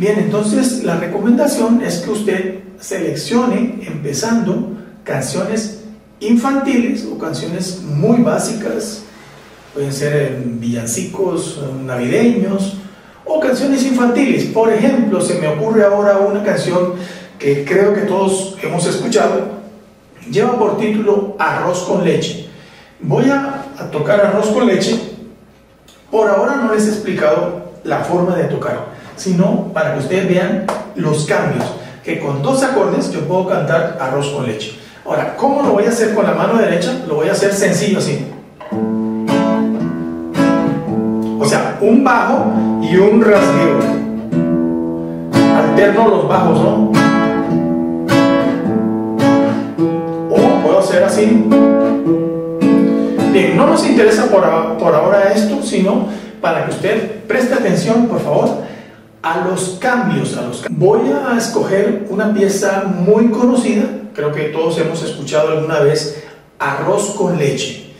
Bien, entonces la recomendación es que usted seleccione, empezando, canciones infantiles o canciones muy básicas, pueden ser villancicos navideños o canciones infantiles. Por ejemplo, se me ocurre ahora una canción que creo que todos hemos escuchado, lleva por título Arroz con leche. Voy a, tocar arroz con leche. Por ahora no les he explicado la forma de tocar, sino para que ustedes vean los cambios, que con dos acordes yo puedo cantar arroz con leche. Ahora, ¿cómo lo voy a hacer con la mano derecha? Lo voy a hacer sencillo así. O sea, un bajo y un rasgueo. Alterno los bajos, ¿no? O puedo hacer así. Bien, no nos interesa por, por ahora esto, sino para que usted preste atención, por favor, a los cambios. A los... Voy a escoger una pieza muy conocida, creo que todos hemos escuchado alguna vez, arroz con leche.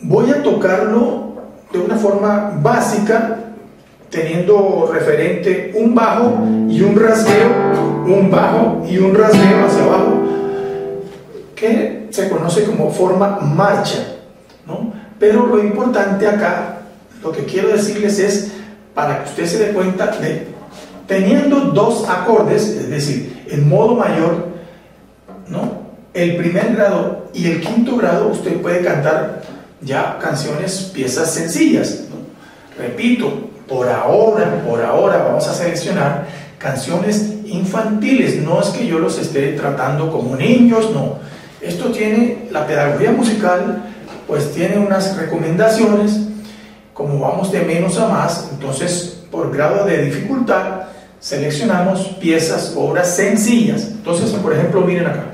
Voy a tocarlo de una forma básica, teniendo referente un bajo y un rasgueo, un bajo y un rasgueo hacia abajo, que se conoce como forma marcha. Pero lo importante acá, lo que quiero decirles es, para que usted se dé cuenta de, teniendo dos acordes, es decir, en modo mayor, ¿no? el primer grado y el quinto grado, usted puede cantar ya canciones, piezas sencillas. Repito, por ahora, por ahora vamos a seleccionar canciones infantiles. No es que yo los esté tratando como niños, no. Esto tiene la pedagogía musical pues tiene unas recomendaciones, como vamos de menos a más, entonces por grado de dificultad seleccionamos piezas, obras sencillas. Entonces, por ejemplo, miren acá.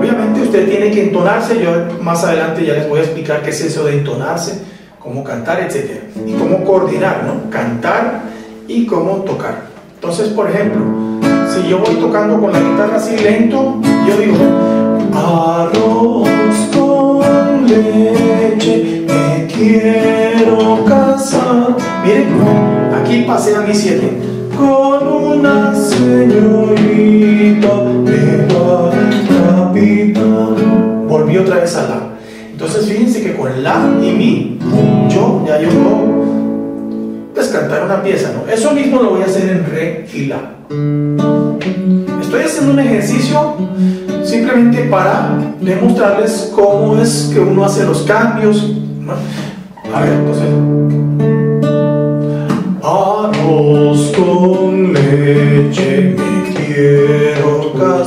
Obviamente usted tiene que entonarse, yo más adelante ya les voy a explicar qué es eso de entonarse, cómo cantar, etc. Y cómo coordinar, ¿no? Cantar y cómo tocar. Entonces, por ejemplo, si yo voy tocando con la guitarra así lento, yo digo, arroz con leche, quiero casar. Miren, aquí pasé a mi siete. Con una señorita de la capital. Volví otra vez a la. Entonces fíjense que con la y mi, yo ya yo puedo pues, una pieza, ¿no? Eso mismo lo voy a hacer en re y la. Estoy haciendo un ejercicio simplemente para demostrarles cómo es que uno hace los cambios. A ver, entonces. Arroz con leche, me quiero casar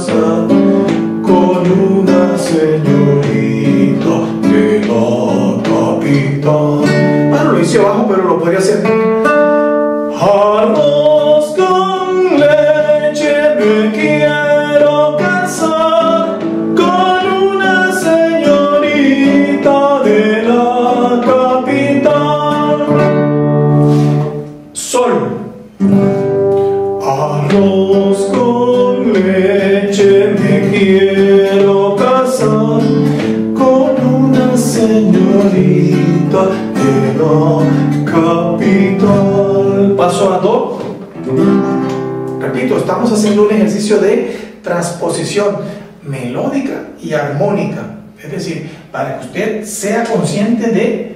Repito, estamos haciendo un ejercicio de transposición melódica y armónica. Es decir, para que usted sea consciente de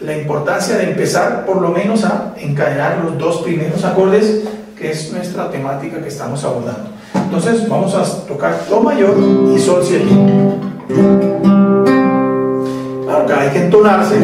la importancia de empezar por lo menos a encadenar los dos primeros acordes, que es nuestra temática que estamos abordando. Entonces vamos a tocar Do mayor y Sol 7. Acá hay que entonarse.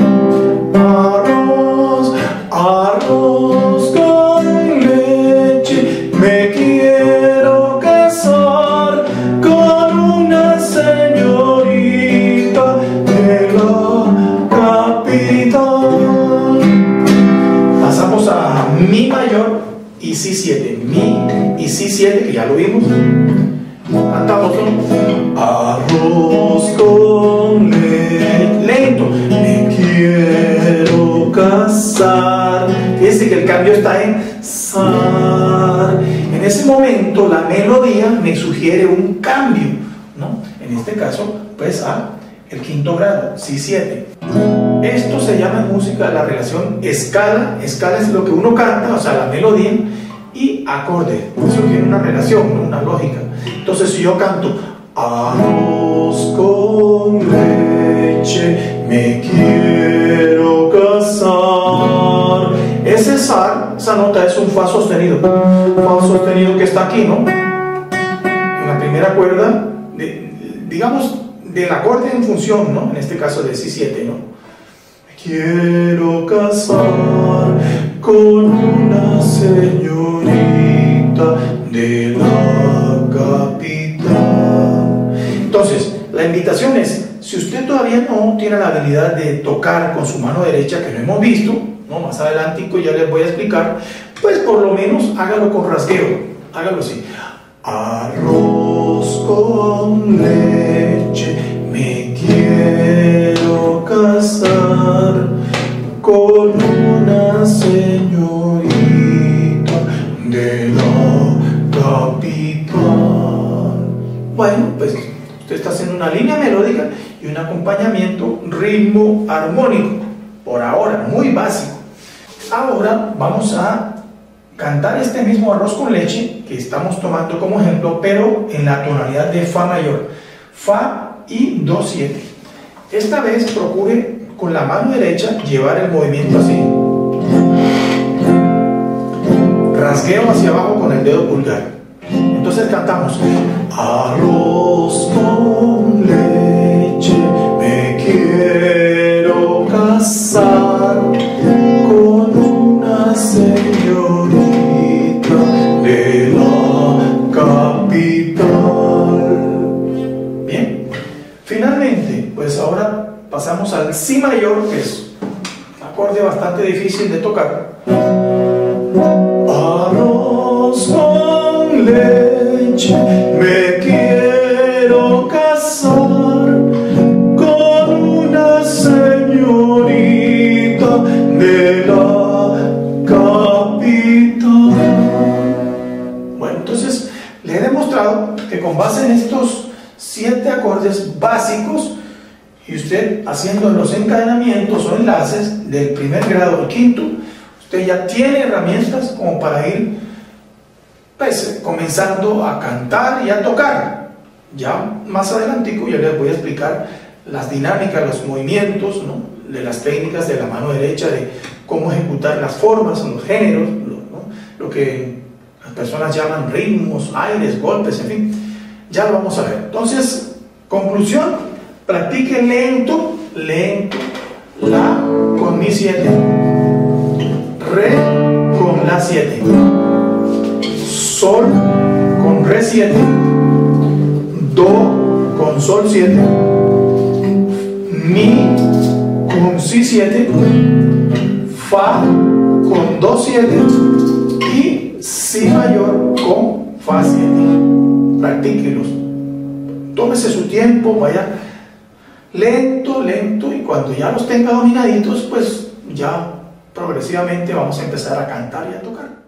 Y Si 7. Mi y Si 7, que ya lo vimos. Cantamos. Arroz con leche. Lento. Me quiero casar. Fíjense que el cambio está en sar. En ese momento la melodía me sugiere un cambio, ¿no? En este caso, pues a el quinto grado, si 7. Esto se llama en música la relación escala. Escala es lo que uno canta, o sea, la melodía, y acorde. Eso tiene una relación, una lógica. Entonces, si yo canto arroz con leche, me quiero casar. Ese sal, esa nota es un fa sostenido. Fa sostenido que está aquí, ¿no? En la primera cuerda, digamos, del acorde en función, ¿no? En este caso de Si7, ¿no? Me quiero casar con una señorita de la capital. Entonces, la invitación es, si usted todavía no tiene la habilidad de tocar con su mano derecha, que no hemos visto, ¿no? más adelante ya les voy a explicar, pues por lo menos hágalo con rasgueo, hágalo así. Arroz con leche, me quiero casar con una señorita de la capital. Bueno, pues usted está haciendo una línea melódica y un acompañamiento ritmo armónico, por ahora, muy básico. Ahora vamos a cantar este mismo arroz con leche que estamos tomando como ejemplo, pero en la tonalidad de Fa mayor. Fa y Do 7. Esta vez procure con la mano derecha llevar el movimiento así. Rasgueo hacia abajo con el dedo pulgar. Entonces cantamos. Arroz con pues ahora pasamos al Si mayor, que es un acorde bastante difícil de tocar. Arroz con leche, me quiero casar con una señorita de la capital. Bueno, entonces le he demostrado que con base en estos siete acordes básicos, y usted haciendo los encadenamientos o enlaces del primer grado al quinto, usted ya tiene herramientas como para ir pues, comenzando a cantar y a tocar. Ya más adelante ya les voy a explicar las dinámicas, los movimientos, de las técnicas de la mano derecha, de cómo ejecutar las formas, los géneros, lo que las personas llaman ritmos, aires, golpes, en fin. Ya lo vamos a ver. Entonces, conclusión, Practique lento, lento. La con mi 7. Re con la 7. Sol con re 7. Do con sol 7. Mi con si 7. Fa con do 7. Y si mayor con fa 7. Practíquelos. Tómese su tiempo, vaya lento, lento, y cuando ya los tenga dominaditos, pues ya progresivamente vamos a empezar a cantar y a tocar.